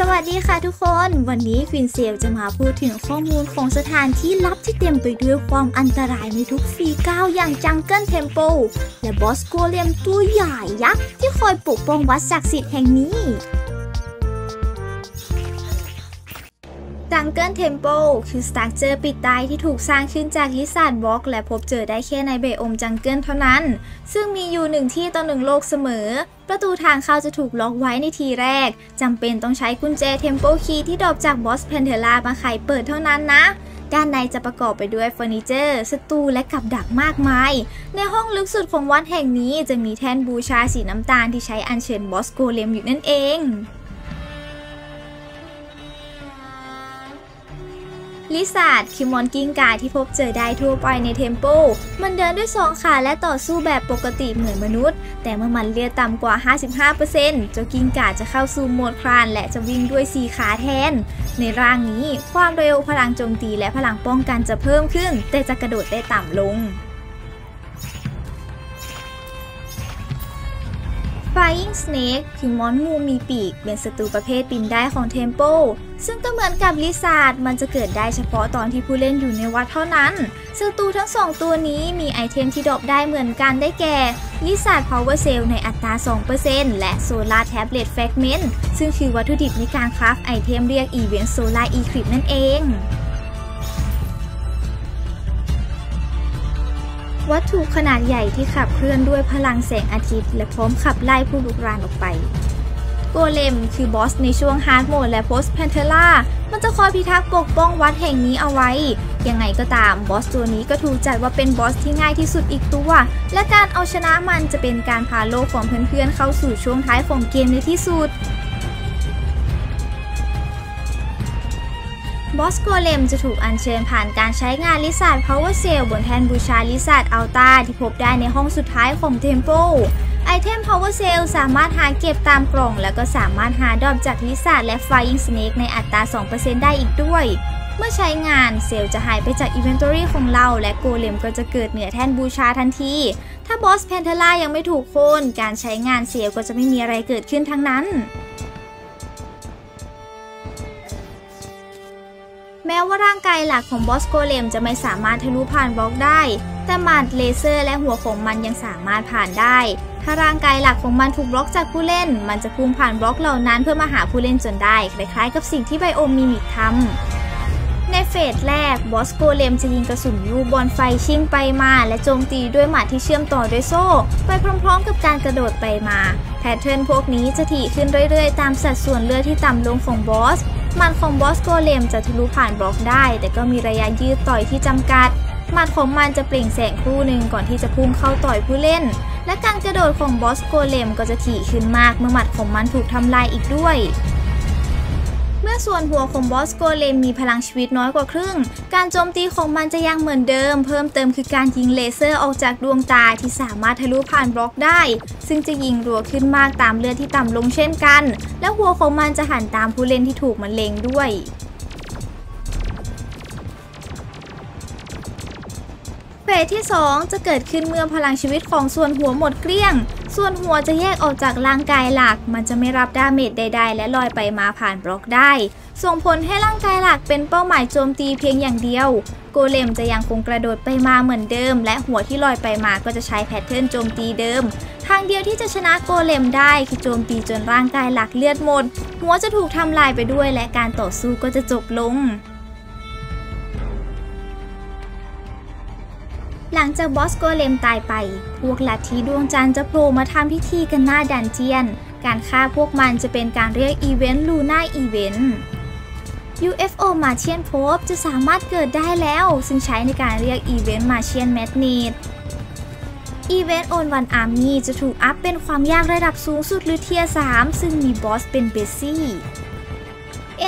สวัสดีค่ะทุกคน วันนี้ควินเซลจะมาพูดถึงข้อมูลของสถานที่ลับที่เต็มไปด้วยความอันตรายในทุกฝีก้าวอย่าง Jungle Temple และบอส Golem ตัวใหญ่ยักษ์ที่คอยปกป้องวัดศักดิ์สิทธิ์แห่งนี้ Jungle Temple คือ structure ปิดตายที่ถูกสร้างขึ้นจาก Lihzahrd block และพบเจอได้แค่ใน biome Jungle เท่านั้น ซึ่งมีอยู่หนึ่งที่ต่อหนึ่งโลกเสมอ ประตูทางเข้าจะถูกล็อกไว้ในทีแรกจำเป็นต้องใช้กุญแจ Temple Key ที่ drop จากบอส Plantera มาไขเปิดเท่านั้นนะด้านในจะประกอบไปด้วยเฟอร์นิเจอร์ statue และกับดักมากมาย ในห้องลึกสุดของวัดแห่งนี้จะมีแท่นบูชาสีน้ำตาลที่ใช้อัญเชิญบอส Golem อยู่นั่นเอง Lihzahrd คือมอนกิ้งกาที่พบเจอได้ทั่วไปใน Templeมันเดินด้วยสองขาและต่อสู้แบบปกติเหมือนมนุษย์ แต่เมื่อมันเลือดต่ำกว่า 55%เจ้ากิ้งกาจะเข้าสู่โหมดคลาน และจะวิ่งด้วยสี่ขาแทน ในร่างนี้ความเร็วพลังโจมตีและพลังป้องกันจะเพิ่มขึ้น แต่จะกระโดดได้ต่ำลง Flying Snake คือมอนงูมีปีก เป็นศัตรูประเภทบินได้ของ Temple ซึ่งก็เหมือนกับ Lihzahrd มันจะเกิดได้เฉพาะตอนที่ผู้เล่นอยู่ในวัดเท่านั้นศัตรูทั้งสองตัวนี้มีไอเทมที่ drop ได้เหมือนกันได้แก่ Lihzahrd Power Cell ในอัตรา 2%และ Solar Tablet Fragment ซึ่งคือวัตถุดิบในการ craft ไอเทมเรียก event Solar Eclipse นั่นเอง วัตถุขนาดใหญ่ที่ขับเคลื่อนด้วยพลังแสงอาทิตย์ และพร้อมขับไล่ผู้ลุกรานออกไป Golem คือบอสในช่วง Hardmode และ post Planteraมันจะคอยพิทักษ์ปกป้องวัดแห่งนี้เอาไว้ ยังไงก็ตามบอสตัวนี้ก็ถูกจัดว่าเป็นบอสที่ง่ายที่สุดอีกตัว และการเอาชนะมันจะเป็นการพาโลกของเพื่อนๆเข้าสู่ช่วงท้ายของเกมในที่สุด บอส Golem จะถูกอัญเชิญผ่านการใช้งาน Lihzahrd Power Cell บนแท่นบูชา Lihzahrd Altar ที่พบได้ในห้องสุดท้ายของ Temple ไอเทม Power Cell สามารถหาเก็บตามกล่อง แล้วก็สามารถหา drop จาก Lihzahrd และ Flying Snake ในอัตรา 2%ได้อีกด้วย เมื่อใช้งานเซลจะหายไปจาก inventory ของเรา และ Golem ก็จะเกิดเหนือแท่นบูชาทันที ถ้าบอส Plantera ยังไม่ถูกโค่นการใช้งานเซลก็จะไม่มีอะไรเกิดขึ้นทั้งนั้น แม้ว่าร่างกายหลักของบอส Golem จะไม่สามารถทะลุผ่านบล็อกได้ แต่หมัดเลเซอร์และหัวของมันยังสามารถผ่านได้ ถ้าร่างกายหลักของมันถูกบล็อกจากผู้เล่น มันจะพุ่งผ่านบล็อกเหล่านั้นเพื่อมาหาผู้เล่นจนได้ คล้ายๆ กับสิ่งที่ Biome Mimic ทำใน phase แรก บอส Golem จะยิงกระสุนลูกบอลไฟชิ่งไปมา และโจมตีด้วยหมัดที่เชื่อมต่อด้วยโซ่ ไปพร้อมๆ กับการกระโดดไปมา pattern พวกนี้จะถี่ขึ้นเรื่อยๆ ตามสัดส่วนเลือดที่ต่ำลงของบอส หมัดของบอส Golem จะทะลุผ่านบล็อกได้ แต่ก็มีระยะยืดต่อยที่จำกัดหมัดของมันจะเปล่งแสงคู่หนึ่งก่อนที่จะพุ่งเข้าต่อยผู้เล่น และการกระโดดของบอส Golem ก็จะถี่ขึ้นมากเมื่อหมัดของมันถูกทำลายอีกด้วย เมื่อส่วนหัวของบอส Golem มีพลังชีวิตน้อยกว่าครึ่ง การโจมตีของมันจะยังเหมือนเดิม เพิ่มเติมคือการยิงเลเซอร์ออกจากดวงตาที่สามารถทะลุผ่านบล็อกได้ ซึ่งจะยิงรัวขึ้นมากตามเลือดที่ต่ำลงเช่นกัน และหัวของมันจะหันตามผู้เล่นที่ถูกมันเล็งด้วย phase ที่ 2 จะเกิดขึ้นเมื่อพลังชีวิตของส่วนหัวหมดเกลี้ยง ส่วนหัวจะแยกออกจากร่างกายหลัก มันจะไม่รับ damage ใด ๆ และลอยไปมาผ่านบล็อกได้ ส่งผลให้ร่างกายหลักเป็นเป้าหมายโจมตีเพียงอย่างเดียว โกเลมจะยังคงกระโดดไปมาเหมือนเดิม และหัวที่ลอยไปมาก็จะใช้แพทเทิร์นโจมตีเดิม ทางเดียวที่จะชนะโกเลมได้คือโจมตีจนร่างกายหลักเลือดหมด หัวจะถูกทำลายไปด้วย และการต่อสู้ก็จะจบลง หลังจากบอสโกเลมตายไป พวกลัทธิดวงจันทร์จะโผล่มาทำพิธีกันหน้าดันเจียน การฆ่าพวกมันจะเป็นการเรียก event Lunar Event UFO Martian Probe จะสามารถเกิดได้แล้ว ซึ่งใช้ในการเรียก event Martian Madness event Old One's Army จะถูก up เป็นความยากระดับสูงสุดหรือ tier 3ซึ่งมีบอสเป็นเบสซี่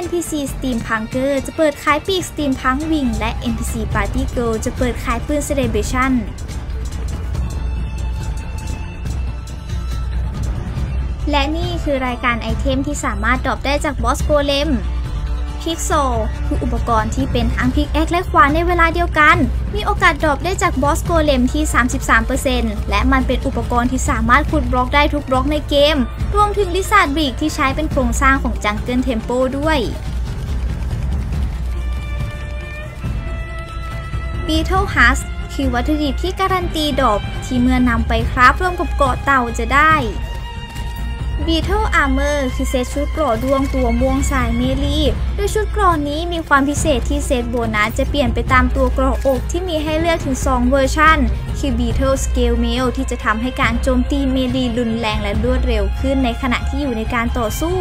NPC Steampunker จะเปิดขายปีก Steampunk Wing และ NPC Party Girl จะเปิดขายปืน Celebration และนี่คือรายการ item ที่สามารถ drop ได้จากบอส Golem Picksaw คืออุปกรณ์ที่เป็นทั้ง pickaxe และขวานในเวลาเดียวกัน มีโอกาส drop ได้จากบอส Golem ที่ 33%และมันเป็นอุปกรณ์ที่สามารถขุดบล็อกได้ทุกบล็อกในเกม รวมถึง Lihzahrd Brick ที่ใช้เป็นโครงสร้างของ Jungle Temple ด้วย Beetle Husk คือวัตถุดิบที่การันตีดอกที่เมื่อนำไป craft รวมกับเกราะเต่าจะได้ Beetle Armor คือเซตชุดเกราะด้วงตัวม่วงสาย melee โดยชุดเกราะนี้มีความพิเศษที่ set bonus จะเปลี่ยนไปตามตัวเกราะอกที่มีให้เลือกถึง 2 เวอร์ชันคือ Beetle Scale Mail ที่จะทำให้การโจมตี melee รุนแรงและรวดเร็วขึ้นในขณะที่อยู่ในการต่อสู้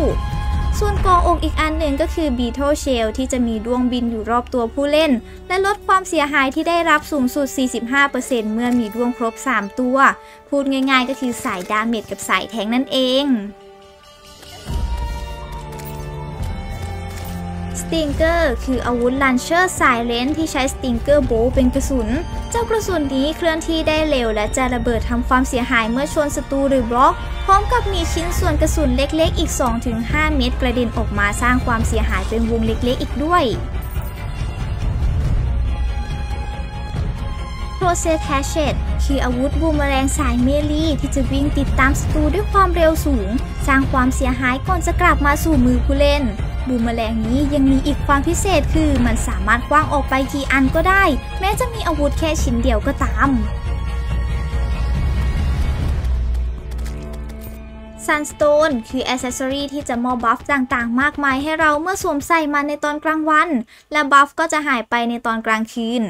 ส่วนเกราะอกอีกอันหนึ่งก็คือ Beetle Shell ที่จะมีด้วงบินอยู่รอบตัวผู้เล่น และลดความเสียหายที่ได้รับสูงสุด 45%เมื่อมีด้วงครบ 3 ตัว พูดง่ายๆก็คือสาย damage กับสายแทงนั่นเอง Stynger คืออาวุธ launcher สาย range ที่ใช้ Stynger Bolt เป็นกระสุน เจ้ากระสุนนี้เคลื่อนที่ได้เร็วและจะระเบิดทำความเสียหายเมื่อชนศัตรูหรือบล็อก พร้อมกับมีชิ้นส่วนกระสุนเล็กๆ อีก 2-5 เม็ดกระเด็นออกมาสร้างความเสียหายเป็นวงเล็กๆ อีกด้วย โ r o เซ t แ a ชเชตคืออาวุธบูมแมลงสายเมลีที่จะวิ่งติดตามศัตรูด้วยความเร็วสูง สร้างความเสียหายก่อนจะกลับมาสู่มือผู้เล่น บูมแมลงนี้ยังมีอีกความพิเศษคือมันสามารถคว้างออกไปกี่อันก็ได้ แม้จะมีอาวุธแค่ชิ้นเดียวก็ตามซันสโตนคืออ c เซสซอรีที่จะมอบบัฟต่างๆ มากมายให้เราเมื่อสวมใส่มันในตอนกลางวัน และ buff ก็จะหายไปในตอนกลางคืน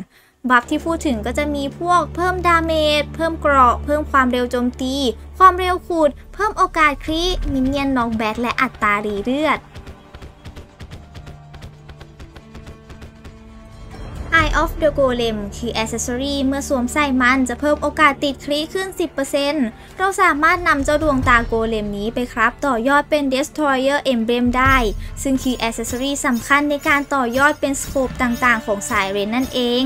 buff ที่พูดถึงก็จะมีพวกเพิ่ม damage เพิ่มเกราะ เพิ่มความเร็วโจมตี ความเร็วขุดเพิ่มโอกาส crit minion knockback และอัตรารีเลือด Eye of the Golem คือ Accessory เมื่อสวมใส่มันจะเพิ่มโอกาสติด crit ขึ้น 10%เราสามารถนำเจ้าดวงตา Golem นี้ไป craft ต่อยอดเป็น Destroyer Emblem ได้ ซึ่งคือ Accessory สำคัญในการต่อยอดเป็น scope ต่างๆ ของสาย range นั่นเอง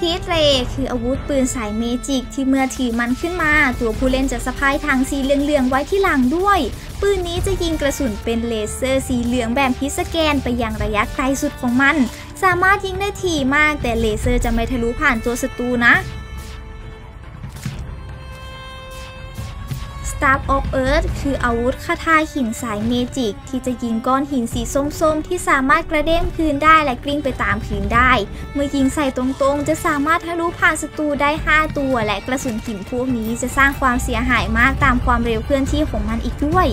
Heat Ray คืออาวุธปืนสาย magic ที่เมื่อถือมันขึ้นมา ตัวผู้เล่นจะสะพายถังสีเหลืองๆไว้ที่หลังด้วย ปืนนี้จะยิงกระสุนเป็นเลเซอร์สีเหลืองแบบ hitscan ไปยังระยะไกลสุดของมัน สามารถยิงได้ถี่มากแต่เลเซอร์จะไม่ทะลุผ่านตัวศัตรูนะ Staff of Earth คืออาวุธคาถาหินสายเมจิก ที่จะยิงก้อนหินสีส้มๆ ที่สามารถกระเด้งพื้นได้และกลิ้งไปตามพื้นได้ เมื่อยิงใส่ตรงๆ จะสามารถทะลุผ่านศัตรูได้ 5 ตัว และกระสุนหินพวกนี้จะสร้างความเสียหายมากตามความเร็วเคลื่อนที่ของมันอีกด้วย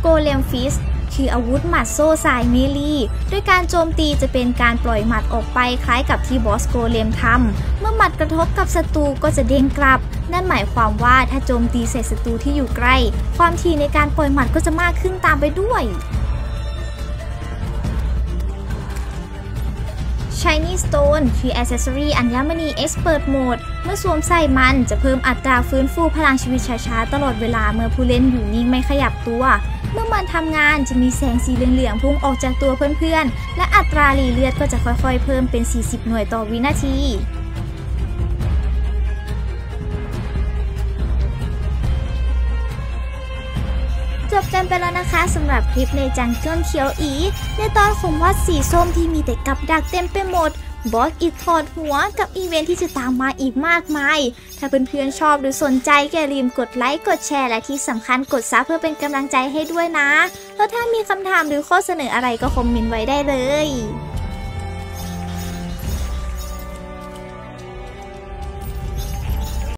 โกเลมฟิส คืออาวุธหมัดโซ่สายเมลีด้วยการโจมตีจะเป็นการปล่อยหมัดออกไปคล้ายกับที่บอสโกเลมทำเมื่อหมัดกระทบกับศัตรูก็จะเด้งกลับ นั่นหมายความว่าถ้าโจมตีใส่ศัตรูที่อยู่ใกล้ ความถี่ในการปล่อยหมัดก็จะมากขึ้นตามไปด้วย Shiny Stone คือ Accessory อัญมณี Expert Mode เมื่อสวมใส่มันจะเพิ่มอัตราฟื้นฟูพลังชีวิตช้าๆ ตลอดเวลาเมื่อผู้เล่นอยู่นิ่งไม่ขยับตัว เมื่อมันทำงานจะมีแสงสีเหลืองๆพุ่งออกจากตัวเพื่อนๆ และอัตรารีเลือดก็จะค่อยๆ เพิ่มเป็น 40 หน่วยต่อวินาที จบกันไปแล้วนะคะสำหรับคลิปใน jungle เขียวอี๋ ในตอนของวัดสีส้มที่มีแต่กับดักเต็มไปหมดบอสอิฐถอดหัวกับอีเวนท์ที่จะตามมาอีกมากมาย ถ้าเพื่อนๆชอบหรือสนใจก็อย่าลืมกดไลค์ กดแชร์ และที่สำคัญกด sub เพื่อเป็นกำลังใจให้ด้วยนะ แล้วถ้ามีคำถามหรือข้อเสนออะไรก็คอมเมนต์ไว้ได้เลย